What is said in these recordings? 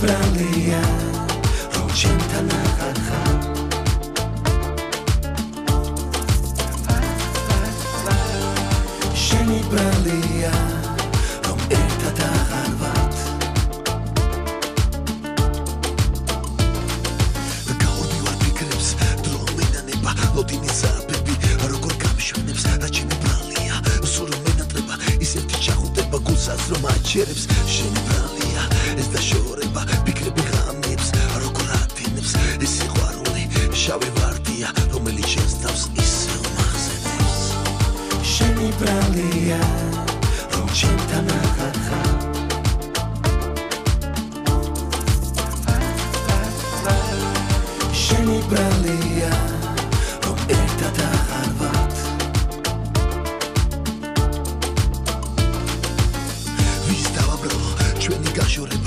ბრალია რომ ჩემთან ახარ ხარ შენი ბრალია რომ ერთად ახარ ვართ გაურბივარ ფიქრებს დრო მენანება ლოდინის აბები როგორ გამშვენებს რა ჩემი ბრალია სულ მენატრება ის ერთი ჩახუტება გულსაც რომ აჩერებს შენი ბრალია ეს დაშორება ფიქრები შავი ვარდია რომელიც შენს თავს ისე მახსენებს შენი ბრალია რომ ჩემთან ახარ ხარ შენი ბრალია რომ ერთად ახარ ვართ ვის დავაბრალო ჩვენი გაშორება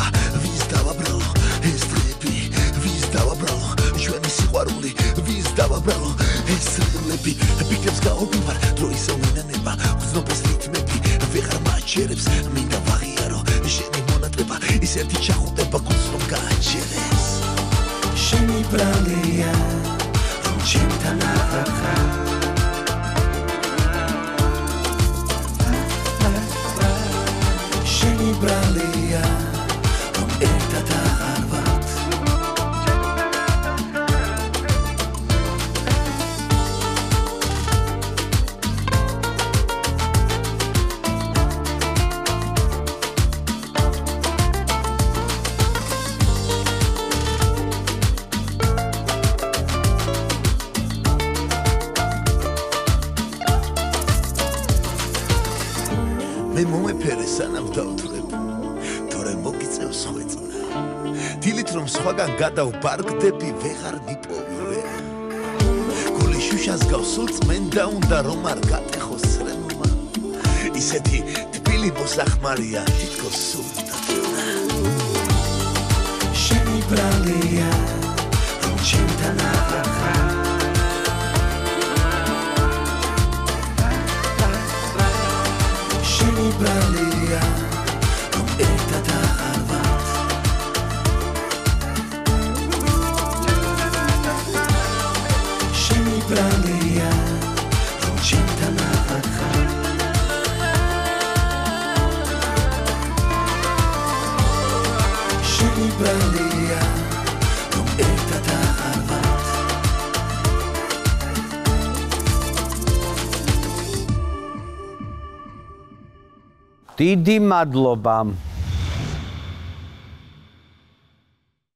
დავაბრალო ეს წლები ფიქრებს გაობივარ დროის ომენანება უზნობეს რითმები ვეღარ მაჩერებს. მინდა ვაღიარო შენი მონატრება ის ერთი ჩახუტება გულს რომ გააჩერეს შენი ბრალია მე მომეფერე სანამ დავთრებ თორე მოგიწევს ხვეწნა დილით რომ სხვაგან გადავბარგდები ვეღარ მიპოვე გული შუშას გავსულ წმენდა უნდა რომ არ გატეხოს რემმა ისეთი თბილი მოსახმარია თითქოს სულ დიდი მადლობა